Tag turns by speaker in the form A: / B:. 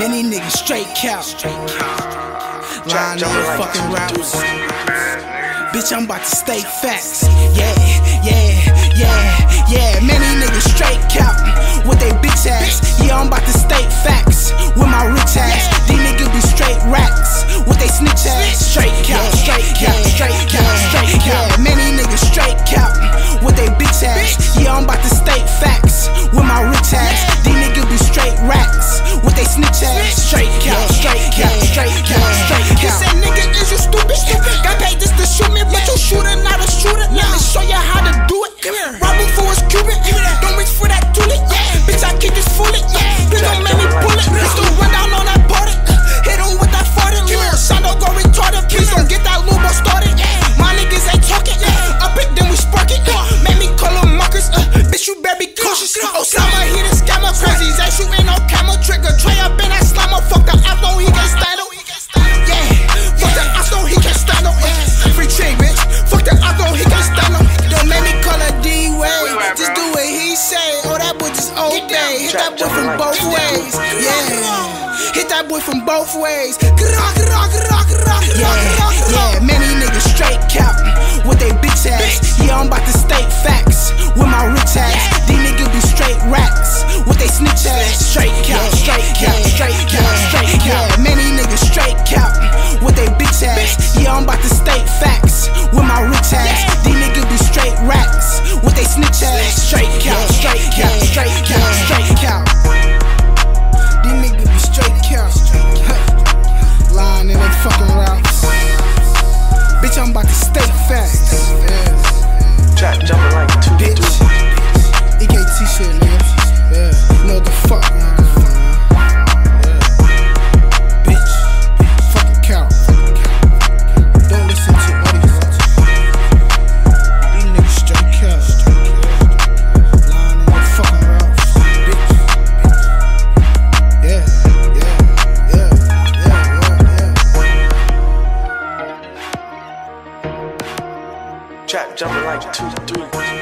A: Many niggas straight cow. Lying on the fucking routes. Bitch, I'm about to state facts. Yeah, yeah, yeah, yeah. Many niggas straight cap with they bitch ass.
B: that boy from both ways. Yeah, yeah,
A: many niggas straight cap with they bitch ass. Yeah, I'm about to state facts with my rich ass. These niggas be straight racks with they snitch ass. Straight cap, straight cap, straight cap, straight cap. Yeah, many niggas straight cap with they bitch ass. Yeah, I'm about to state facts
C: jumping like two, three.